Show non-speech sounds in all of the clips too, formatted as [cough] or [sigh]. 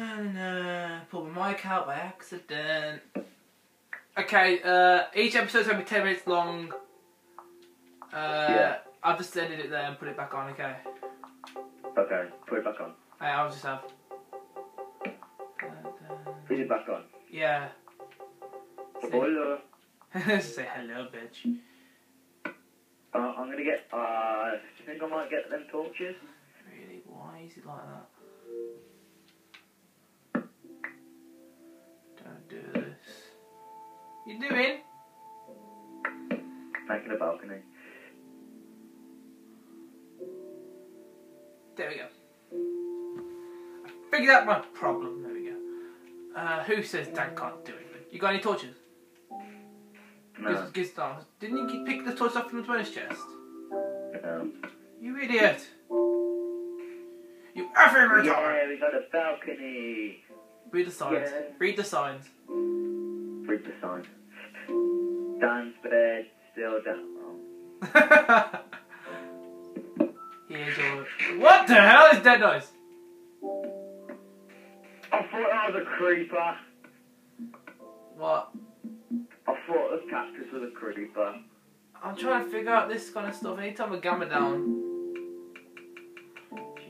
And uh, pulled my mic out by accident. Okay, uh, each episode's gonna be 10 minutes long. Uh, Yeah. I'll just edit it there and put it back on, okay? Okay, put it back on. Hey, I'll just have. Put it back on. Yeah. Hello. [laughs] say hello, bitch. Uh, I'm gonna get. Uh, do you think I might get them torches? Really? Why is it like that? You doing? Making a balcony. There we go. I figured out my problem. There we go. Uh, who says Dan can't do it? You got any torches? No. Giz-. Didn't you pick the torch up from the bonus chest? no. You idiot! You effing retard! Yeah, we got a balcony. Read the signs. Yeah. Read the signs. Read the sign. Dan's bed still down. [laughs] Here's your. What the hell is that noise? I thought that was a creeper. What? I thought this cactus was a creeper. I'm trying to figure out this kind of stuff. Anytime I gamma down.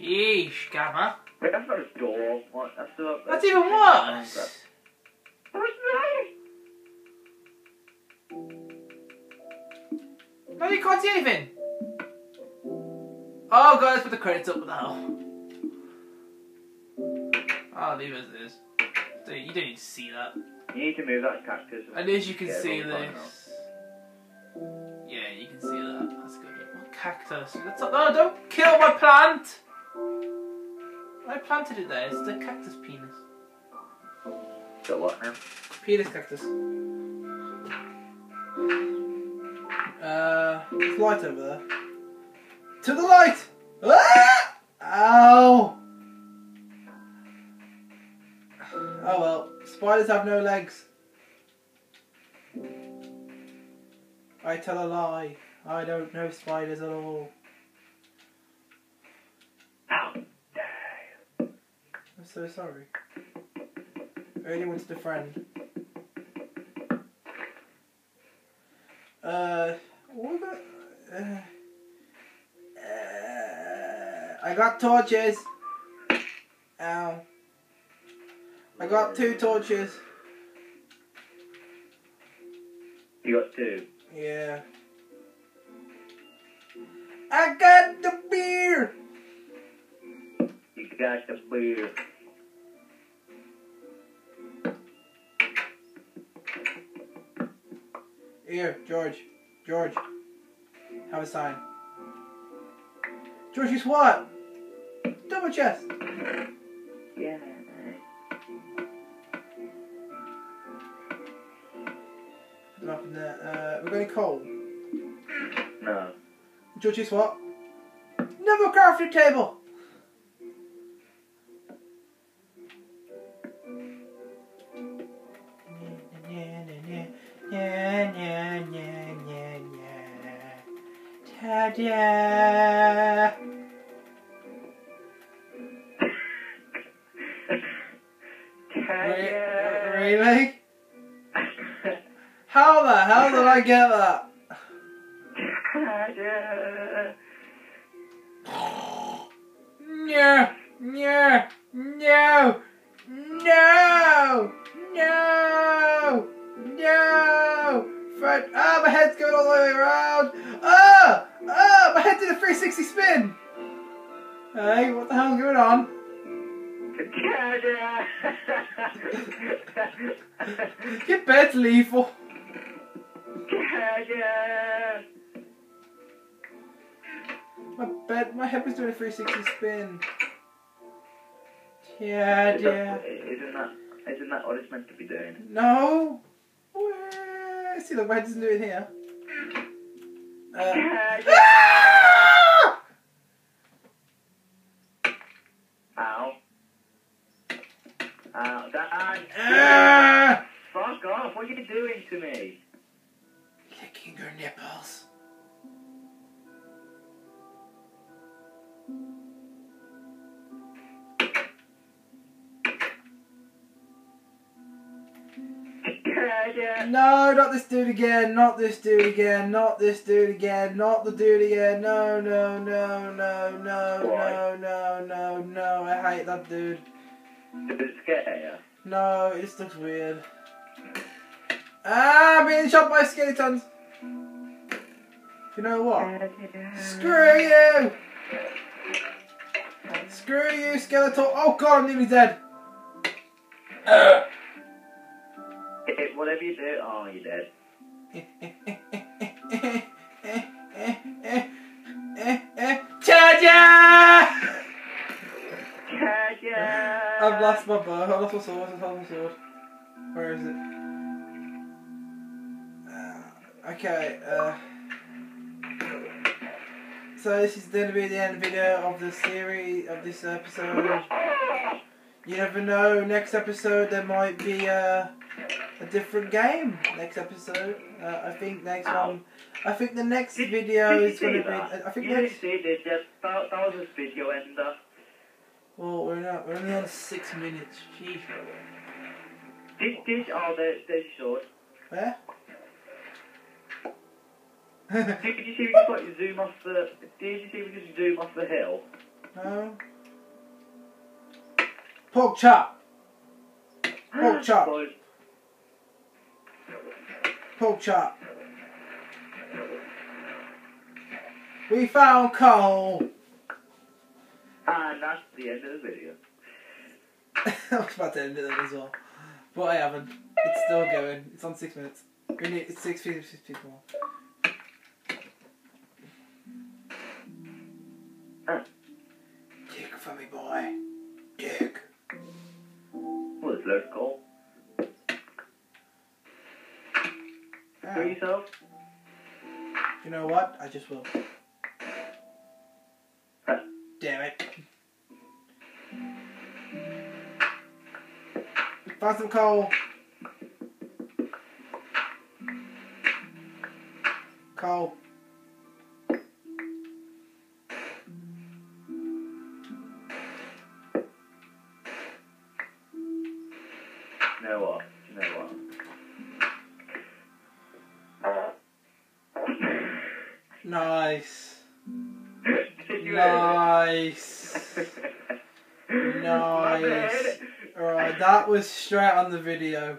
Yeesh, gamma. Wait, that's not a door. What? That's a. That's even worse. No, you can't see anything. Oh, guys, put the credits up. What the hell? I'll leave it as is. Don't- You don't need to see that. You need to move that cactus. At least you can see this. Yeah, you can see that. That's good. What cactus? That's not, no, don't kill my plant! I planted it there. It's the cactus penis. So what now? Penis cactus. Uh, there's light over there. To the light! Ah! Ow! Oh well, spiders have no legs. I tell a lie. I don't know spiders at all. How dare I'm so sorry. I only wanted a friend. Uh, what we got? Uh, uh, I got torches. Ow. I got two torches. You got two. Yeah. I got the beer. You got the beer. Here, George. George. Have a sign. George, guess what? Double chest. Yeah. Them up in there. Uh, we're going coal. No. Guess what? Another crafting table. Ta-da! Ta-da. Really? [laughs] How the hell did I get that? Ta-da. [laughs] No, no, no, no, no, no. Ah, my head's going all the way around. Ah, ah, my head did a 360 spin. Hey, what the hell's going on? [laughs] Get bed's lethal. Ta-da. My bed, my head was doing a 360 spin. Yeah, Is yeah. that- Isn't that isn't that what it's meant to be doing? No. Where? See, the my head doesn't do it here. Uh, Ta-da. ah! Ow. Ow. Dan. Ah! Fuck off. What are you doing to me? Licking her nipples. No, not this dude again. Not this dude again. Not this dude again. Not the dude again. No, no, no, no, no, Why? no, no, no, no. I hate that dude. Does it scare you? No, it just looks weird. Ah, I'm being shot by skeletons. You know what? Screw you! Screw you, Skeletor! Oh god, I'm nearly dead. It, whatever you do, oh, you're dead. [laughs] I've lost my bow. I've lost my sword. I've lost my sword. Where is it? Uh, okay. Uh, so this is going to be the end of the video of the series of this episode. You never know. Next episode there might be uh, a different game. Next episode. Uh, I think next one. I think the next video is going to be. I think you next. didn't see this, yes. That, that was a video ender. Well, we're not. We're only on six minutes. Jeez. Did, did, oh, there, there's your sword. Where? Did, did you see we just like zoom off the, did you see we just zoom off the hill? Um, no. Pork chop. Pork [gasps] chop. Pork chop. We found coal. And that's the end of the video. [laughs] I was about to end it then as well, but I haven't. It's still going. It's on six minutes. We need it's six fifty more. Uh. Dig for me, boy. Dig. What's that of. Ah, yourself. you know what? I just will. Damn it. Find some coal. Coal. Know what? Know what? Nice. [laughs] Nice. [laughs] Nice. Alright, that was straight on the video.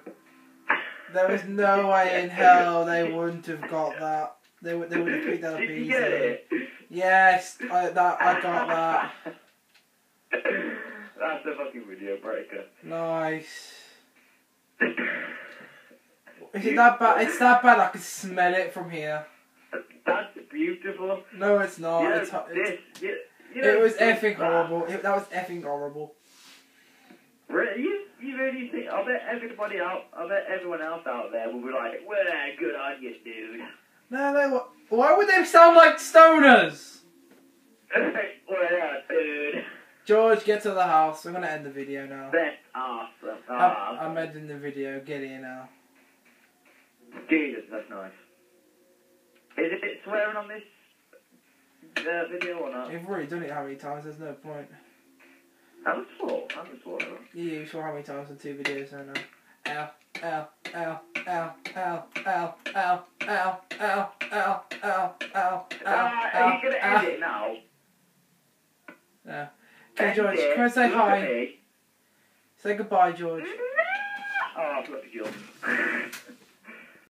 There was no [laughs] way in hell they wouldn't have got that. They would. They would have picked that up easily. get it? Yes, I, that I got that. That's a fucking video breaker. Nice. Is it that bad? It's that bad. I can smell it from here. That's beautiful. No, it's not. you know, it's, it's, this, you, you know, it was effing horrible. It, that was effing horrible. You, you really think? I bet everybody out. I bet everyone else out there will be like, "Well, good on you, dude." No, they were. Why would they sound like stoners? [laughs] well, dude. George, get to the house. I'm gonna end the video now. That's awesome. I'm, I'm ending the video. Get in now. Jesus, that's nice. Is it swearing on this uh, video or not? You've already done it how many times? There's no point. I was swore. I was swore. You you saw how many times in two videos I know. Ow, ow, ow, ow, ow, ow, ow, ow, ow, ow, ow, ow, Uh, are you gonna ow, end it now? No. Okay, George, come and say hi. Say goodbye, George. Oh, I've got to jump.